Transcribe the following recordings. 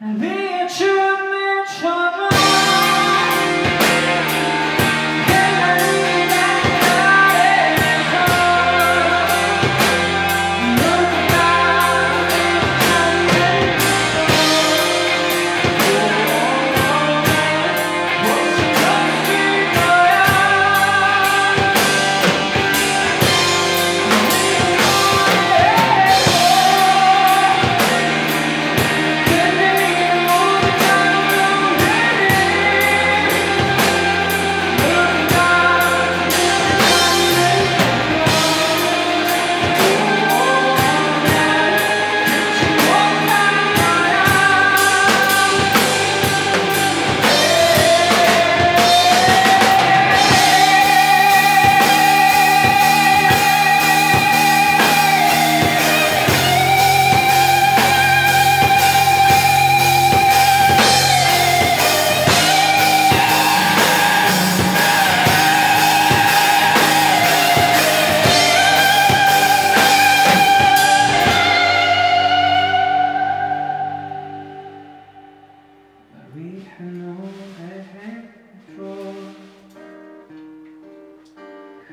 Amém.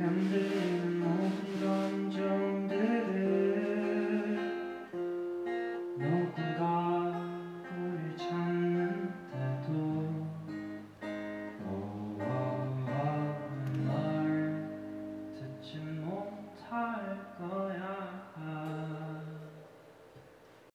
and